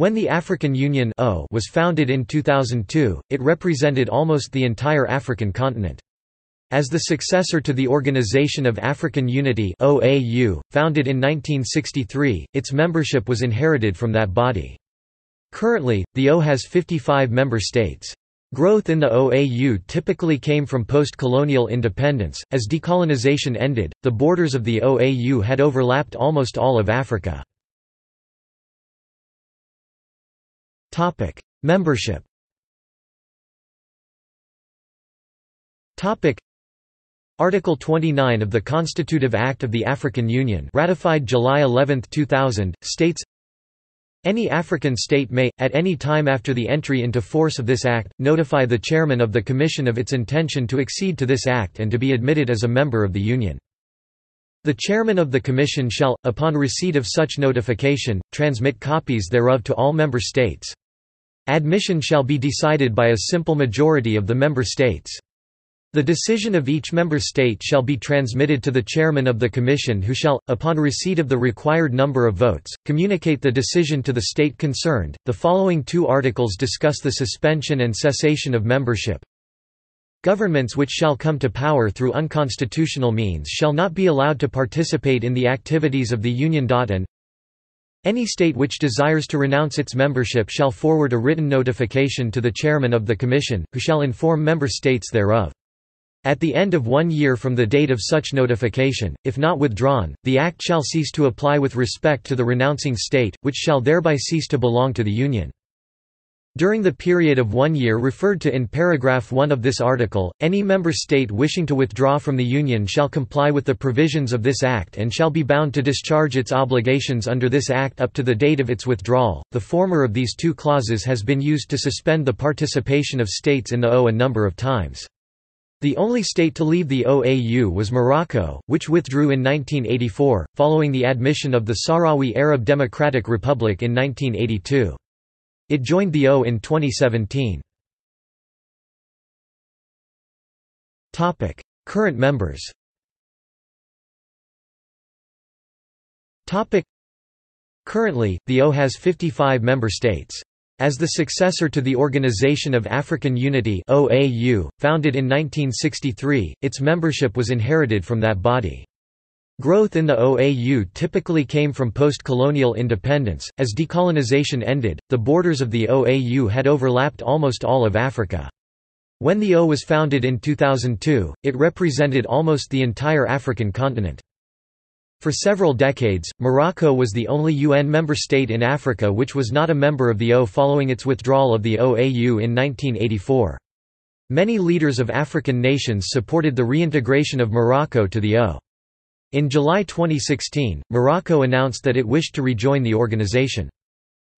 When the African Union was founded in 2002, it represented almost the entire African continent. As the successor to the Organization of African Unity OAU, founded in 1963, its membership was inherited from that body. Currently, the AU has 55 member states. Growth in the OAU typically came from post-colonial independence. As decolonization ended, the borders of the OAU had overlapped almost all of Africa. Topic: Membership. Topic: Article 29 of the Constitutive Act of the African Union, ratified July 11, 2000, states any African state may, at any time after the entry into force of this Act, notify the Chairman of the Commission of its intention to accede to this Act and to be admitted as a member of the Union. The Chairman of the Commission shall, upon receipt of such notification, transmit copies thereof to all member states. Admission shall be decided by a simple majority of the member states. The decision of each member state shall be transmitted to the chairman of the commission who shall, upon receipt of the required number of votes, communicate the decision to the state concerned. The following two articles discuss the suspension and cessation of membership. Governments which shall come to power through unconstitutional means shall not be allowed to participate in the activities of the Union. And any state which desires to renounce its membership shall forward a written notification to the chairman of the commission, who shall inform member states thereof. At the end of one year from the date of such notification, if not withdrawn, the Act shall cease to apply with respect to the renouncing state, which shall thereby cease to belong to the Union. During the period of one year referred to in paragraph 1 of this article, any member state wishing to withdraw from the Union shall comply with the provisions of this Act and shall be bound to discharge its obligations under this Act up to the date of its withdrawal. The former of these two clauses has been used to suspend the participation of states in the AU a number of times. The only state to leave the OAU was Morocco, which withdrew in 1984, following the admission of the Sahrawi Arab Democratic Republic in 1982. It joined the AU in 2017. Current members Currently, the AU has 55 member states. As the successor to the Organization of African Unity OAU, founded in 1963, its membership was inherited from that body. Growth in the OAU typically came from post-colonial independence. As decolonization ended, the borders of the OAU had overlapped almost all of Africa. When the AU was founded in 2002, it represented almost the entire African continent. For several decades, Morocco was the only UN member state in Africa which was not a member of the AU following its withdrawal of the OAU in 1984. Many leaders of African nations supported the reintegration of Morocco to the AU. In July 2016, Morocco announced that it wished to rejoin the organization.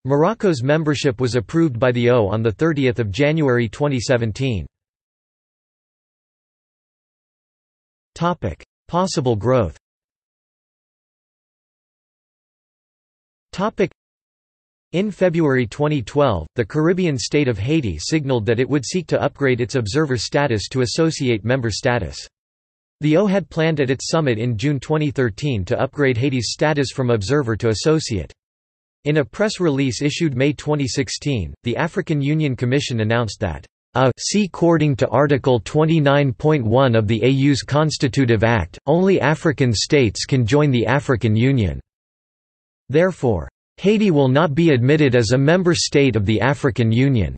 Morocco's membership was approved by the AU on 30 January 2017. Possible growth In February 2012, the Caribbean state of Haiti signaled that it would seek to upgrade its observer status to associate member status. The AU had planned at its summit in June 2013 to upgrade Haiti's status from observer to associate. In a press release issued May 2016, the African Union Commission announced that a according to Article 29.1 of the AU's Constitutive Act, only African states can join the African Union. Therefore, Haiti will not be admitted as a member state of the African Union.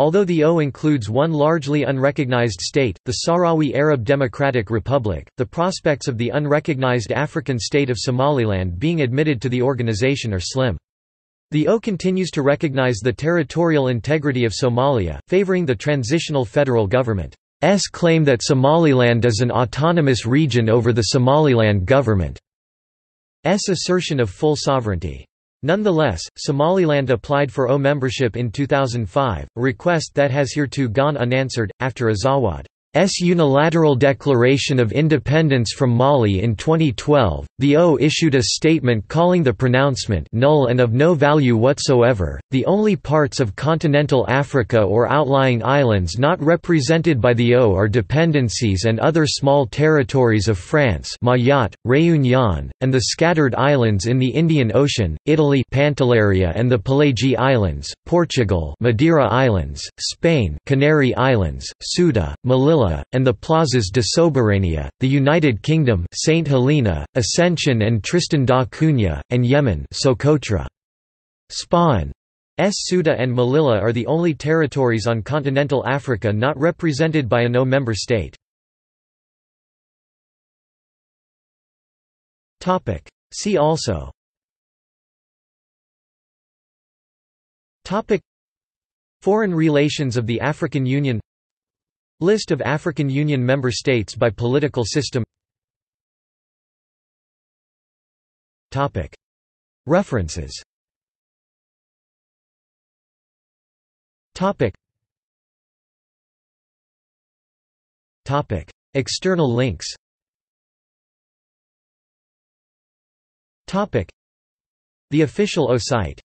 Although the AU includes one largely unrecognized state, the Sahrawi Arab Democratic Republic, the prospects of the unrecognized African state of Somaliland being admitted to the organization are slim. The AU continues to recognize the territorial integrity of Somalia, favoring the transitional federal government's claim that Somaliland is an autonomous region over the Somaliland government. S assertion of full sovereignty. Nonetheless, Somaliland applied for AU membership in 2005, a request that has hereto gone unanswered. After Azawad's S unilateral declaration of independence from Mali in 2012, the AU issued a statement calling the pronouncement null and of no value whatsoever. The only parts of continental Africa or outlying islands not represented by the AU are dependencies and other small territories of France, Mayotte, Réunion, and the scattered islands in the Indian Ocean, Italy, Pantelleria and the Pelagie Islands, Portugal, Madeira Islands, Spain, Canary Islands, Ceuta, Melilla and the Plazas de Soberania, the United Kingdom St. Helena, Ascension and Tristan da Cunha, and Yemen Socotra. Spain. S. Ceuta and Melilla are the only territories on continental Africa not represented by a no-member state. See also Foreign relations of the African Union List of African Union member states by political system. References. External links. The official AU site